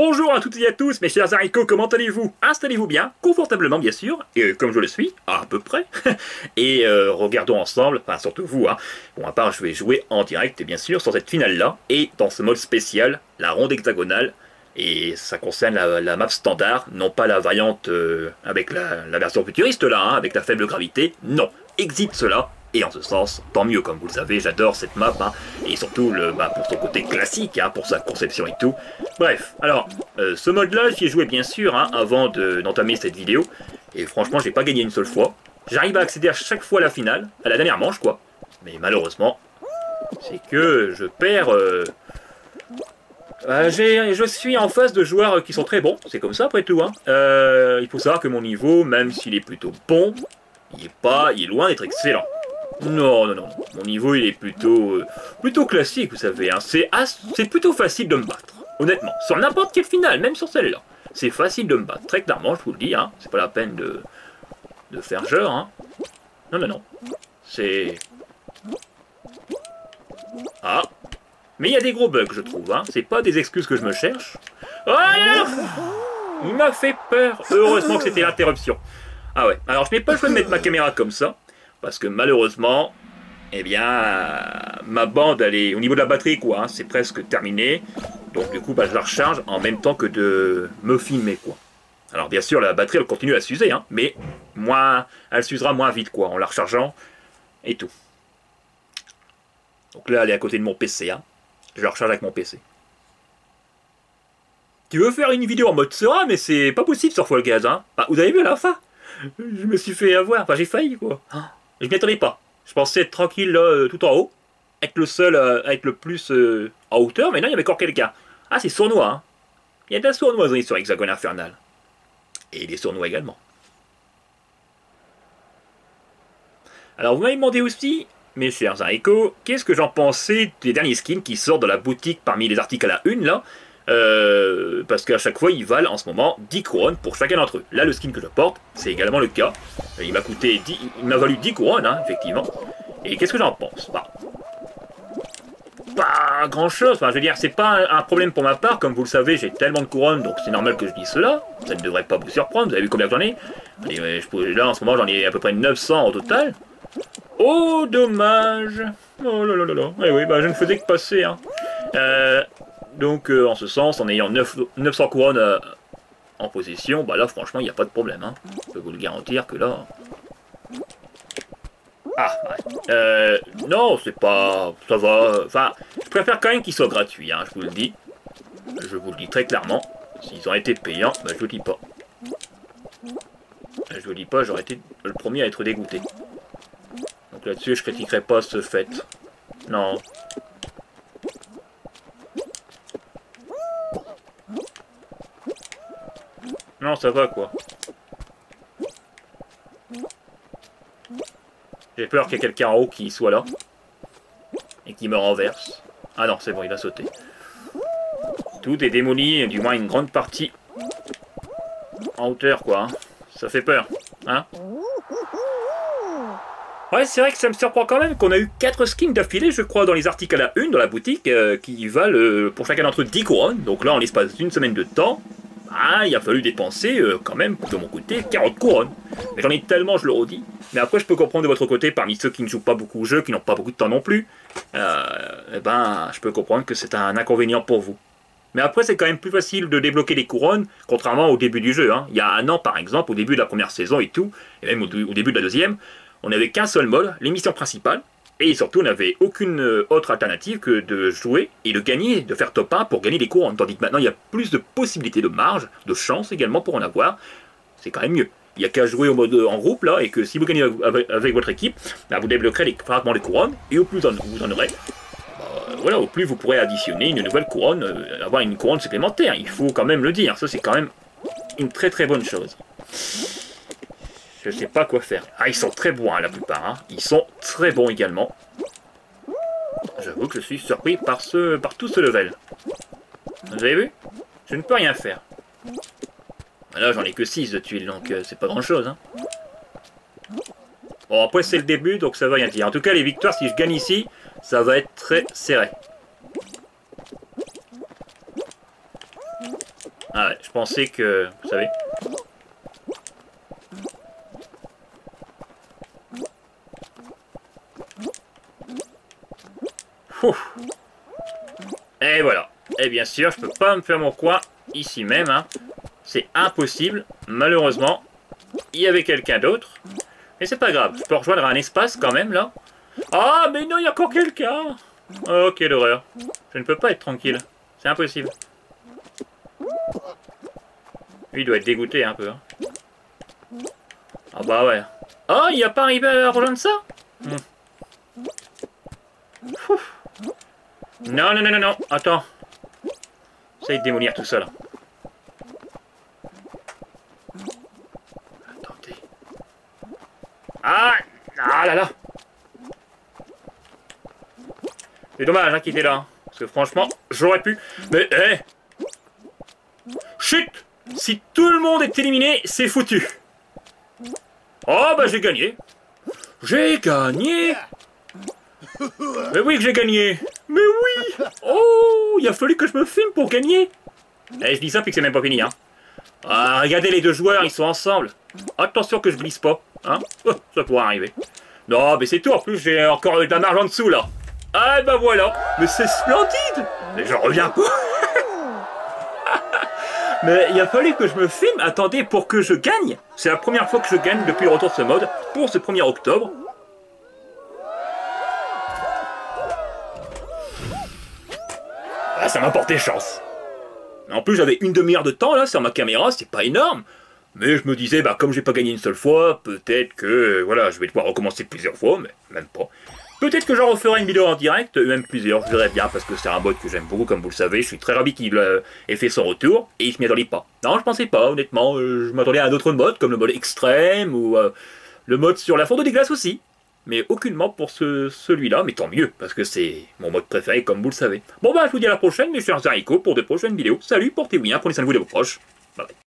Bonjour à toutes et à tous, mes chers haricots, comment allez-vous? Installez-vous bien, confortablement bien sûr, et euh, comme je le suis, à peu près. et euh, regardons ensemble, enfin surtout vous, hein. Bon, à part, je vais jouer en direct, bien sûr, sur cette finale-là, et dans ce mode spécial, la ronde hexagonale, et ça concerne la, map standard, non pas la variante euh, avec la, version futuriste là, hein, avec la faible gravité, non, exit cela, et en ce sens, tant mieux, comme vous le savez, j'adore cette map, hein, et surtout bah, pour son côté classique, hein, pour sa conception et tout. Bref, alors, euh, ce mode-là, j'y ai joué bien sûr, hein, avant d'entamer cette vidéo, et franchement, j'ai pas gagné une seule fois. J'arrive à accéder à chaque fois à la finale, à la dernière manche, quoi. Mais malheureusement, c'est que je perds... Euh, euh, je suis en face de joueurs qui sont très bons, c'est comme ça après tout. il faut savoir que mon niveau, même s'il est plutôt bon, il est pas, il est loin d'être excellent. Non, non, non. Mon niveau, il est plutôt, euh, plutôt classique, vous savez. Hein. C'est plutôt facile de me battre. Honnêtement. Sur n'importe quelle finale, même sur celle-là. C'est facile de me battre. Très clairement, je vous le dis. Hein. C'est pas la peine de, de faire genre. Hein. Non, non, non. C'est... Ah. Mais il y a des gros bugs, je trouve. Hein. C'est pas des excuses que je me cherche. Oh Il m'a fait peur. Heureusement que c'était l'interruption. Ah ouais. Alors, je n'ai pas le choix de mettre ma caméra comme ça. Parce que malheureusement, eh bien, ma bande, elle est au niveau de la batterie, quoi. Hein, c'est presque terminé. Donc du coup, bah, je la recharge en même temps que de me filmer, quoi. Alors bien sûr, la batterie, elle continue à s'user, hein, mais moins, elle s'usera moins vite, quoi, en la rechargeant et tout. Donc là, elle est à côté de mon PC, hein. Je la recharge avec mon PC. Tu veux faire une vidéo en mode Sera, mais c'est pas possible sur Fall Gaz, hein. Bah, vous avez vu à la fin? Je me suis fait avoir, enfin j'ai failli, quoi. Je m'y attendais pas. Je pensais être tranquille euh, tout en haut, être le seul euh, à être le plus euh, en hauteur, mais là il y avait encore quelqu'un. Ah, c'est sournois, hein. Il y a de la sournoiserie sur Hexagone Infernal. Et des sournois également. Alors vous m'avez demandé aussi, mes chers haricots, qu'est-ce que j'en pensais des derniers skins qui sortent de la boutique parmi les articles à la une là? Euh, parce qu'à chaque fois, ils valent en ce moment 10 couronnes pour chacun d'entre eux. Là, le skin que je porte, c'est également le cas. Il m'a coûté 10, il m'a valu 10 couronnes, hein, effectivement. Et qu'est-ce que j'en pense? Bah, Pas grand chose, enfin, je veux dire, c'est pas un, problème pour ma part, comme vous le savez, j'ai tellement de couronnes, donc c'est normal que je dise cela. Ça ne devrait pas vous surprendre, vous avez vu combien j'en ai? Là, en ce moment, j'en ai à peu près 900 au total. Oh, dommage Oh là là là là. Eh oui, bah, je ne faisais que passer, hein. Euh, donc, euh, en ce sens, en ayant 900 couronnes euh, en possession, bah là, franchement, il n'y a pas de problème. Hein. Je peux vous le garantir que là... Ah, ouais. Euh, non, c'est pas... Ça va... Enfin, je préfère quand même qu'ils soient gratuits, hein, je vous le dis. Je vous le dis très clairement. S'ils ont été payants, bah, je vous le dis pas. Je vous le dis pas, j'aurais été le premier à être dégoûté. Donc là-dessus, je critiquerai pas ce fait. Non, Non, ça va quoi. J'ai peur qu'il y ait quelqu'un en haut qui soit là. Et qui me renverse. Ah non, c'est bon, il a sauté. Tout est démoli, du moins une grande partie en hauteur, quoi. Hein. Ça fait peur. Hein Ouais, c'est vrai que ça me surprend quand même qu'on a eu 4 skins d'affilée, je crois, dans les articles à la une, dans la boutique, euh, qui valent euh, pour chacun d'entre eux 10 couronnes. Donc là, en l'espace d'une semaine de temps, ah, il a fallu dépenser euh, quand même, de mon côté, 40 couronnes. Mais j'en ai tellement, je le redis. Mais après, je peux comprendre de votre côté, parmi ceux qui ne jouent pas beaucoup au jeu, qui n'ont pas beaucoup de temps non plus, euh, eh ben, je peux comprendre que c'est un inconvénient pour vous. Mais après, c'est quand même plus facile de débloquer les couronnes, contrairement au début du jeu. Hein. Il y a un an, par exemple, au début de la première saison et tout, et même au, au début de la deuxième, on n'avait qu'un seul mode, l'émission principale, et surtout, on n'avait aucune euh, autre alternative que de jouer et de gagner, de faire top 1 pour gagner les couronnes. Tandis que maintenant, il y a plus de possibilités de marge, de chance également pour en avoir. C'est quand même mieux. Il n'y a qu'à jouer mode euh, en groupe là, et que si vous gagnez avec, votre équipe, bah, vous débloquerez les fragments des couronnes, et au plus vous en aurez, bah, voilà, au plus vous pourrez additionner une nouvelle couronne, euh, avoir une couronne supplémentaire. Il faut quand même le dire, ça c'est quand même une très très bonne chose. Je sais pas quoi faire. Ah, ils sont très bons, hein, la plupart. Hein. Ils sont très bons également. J'avoue que je suis surpris par, ce, par tout ce level. Vous avez vu? Je ne peux rien faire. Là, j'en ai que 6 de tuiles, donc euh, c'est pas grand-chose. Hein. Bon, après, c'est le début, donc ça va rien dire. En tout cas, les victoires, si je gagne ici, ça va être très serré. Je pensais que... Vous savez Et voilà. Et bien sûr, je peux pas me faire mon coin ici même. Hein. C'est impossible, malheureusement. Il y avait quelqu'un d'autre. Mais c'est pas grave, je peux rejoindre un espace quand même, là. Ah, mais non, il y a encore quelqu'un Oh, quelle horreur. Je ne peux pas être tranquille. C'est impossible. Lui, il doit être dégoûté un peu. Hein. Ah bah ouais. Oh, il a pas arrivé à rejoindre ça? Non, non, non, non, non. Attends. Essaye de démolir tout ça, là. Attendez. Ah Ah là là C'est dommage hein, qu'il était là. Hein. Parce que franchement, j'aurais pu... Mais, hé Chut Si tout le monde est éliminé, c'est foutu. Oh, bah j'ai gagné. J'ai gagné Mais oui que j'ai gagné Mais oui Il a fallu que je me filme pour gagner Eh, je dis ça puis que c'est même pas fini, hein. Ah, regardez les deux joueurs, ils sont ensemble. Attention que je glisse pas, hein. Oh, ça pourrait arriver. Non, mais c'est tout, en plus j'ai encore de l'argent en dessous, là. Ah, bah voilà Mais c'est splendide Mais j'en reviens pas Mais il a fallu que je me filme, attendez, pour que je gagne. C'est la première fois que je gagne depuis le retour de ce mode, pour ce 1er octobre. Ah, ça m'a porté chance. En plus, j'avais une demi-heure de temps là sur ma caméra, c'est pas énorme. Mais je me disais, bah comme j'ai pas gagné une seule fois, peut-être que voilà, je vais devoir recommencer plusieurs fois, mais même pas. Peut-être que j'en referai une vidéo en direct, même plusieurs, je verrai bien, parce que c'est un mode que j'aime beaucoup, comme vous le savez. Je suis très ravi qu'il euh, ait fait son retour, et je m'y attendais pas. Non, je pensais pas, honnêtement. Euh, je m'attendais à un autre mode, comme le mode extrême, ou euh, le mode sur la fonte des glaces aussi mais aucunement pour ce, celui-là, mais tant mieux, parce que c'est mon mode préféré, comme vous le savez. Bon bah, je vous dis à la prochaine, mes chers haricots, pour de prochaines vidéos. Salut, portez-vous bien, prenez soin de vous et de vos proches. Bye bye.